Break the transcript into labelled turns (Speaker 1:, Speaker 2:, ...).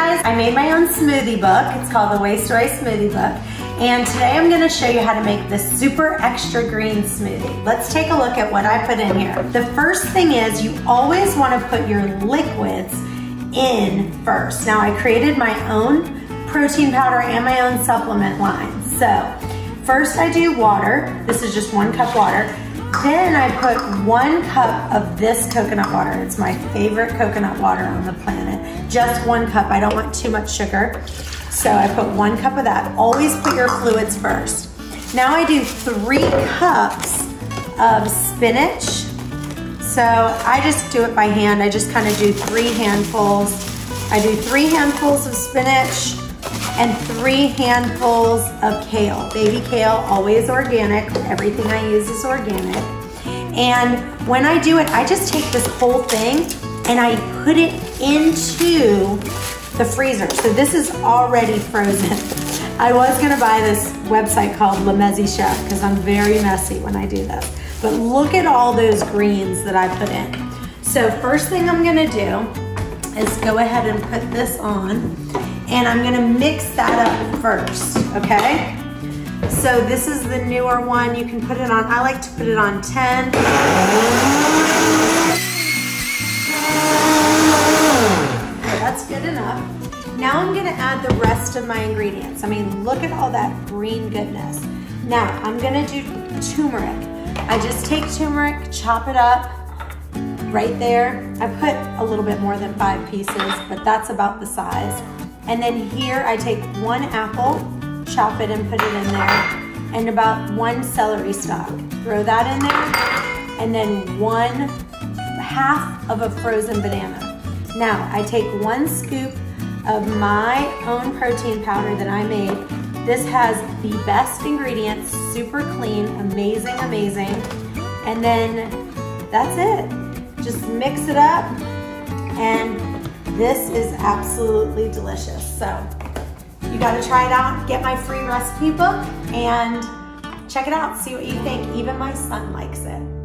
Speaker 1: guys, I made my own smoothie book. It's called the Waist Away Smoothie Book. And today I'm gonna show you how to make this super extra green smoothie. Let's take a look at what I put in here. The first thing is you always wanna put your liquids in first. Now I created my own protein powder and my own supplement line. So first I do water. This is just one cup water. Then I put one cup of this coconut water. It's my favorite coconut water on the planet. Just one cup, I don't want too much sugar. So I put one cup of that. Always put your fluids first. Now I do three cups of spinach. So I just do it by hand. I just kind of do three handfuls. I do three handfuls of spinach and three handfuls of kale. Baby kale, always organic. Everything I use is organic. And when I do it, I just take this whole thing and I put it into the freezer. So this is already frozen. I was gonna buy this website called Le Messy Chef because I'm very messy when I do this. But look at all those greens that I put in. So first thing I'm gonna do is go ahead and put this on and I'm gonna mix that up first, okay? So this is the newer one. You can put it on, I like to put it on 10. That's good enough. Now I'm gonna add the rest of my ingredients. I mean, look at all that green goodness. Now, I'm gonna do turmeric. I just take turmeric, chop it up, right there. I put a little bit more than five pieces, but that's about the size. And then here I take one apple, chop it and put it in there, and about one celery stalk. Throw that in there, and then one half of a frozen banana. Now I take one scoop of my own protein powder that I made. This has the best ingredients, super clean, amazing, amazing. And then that's it. Just mix it up and this is absolutely delicious. So you gotta try it out, get my free recipe book and check it out, see what you think. Even my son likes it.